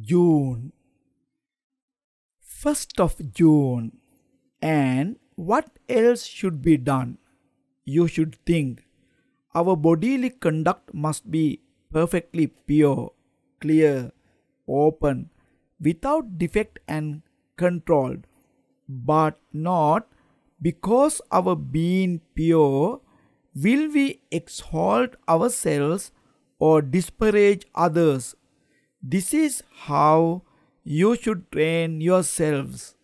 June. 1st of June. And what else should be done? You should think. Our bodily conduct must be perfectly pure, clear, open, without defect and controlled. But not because our being pure will we exalt ourselves or disparage others this is how you should train yourselves.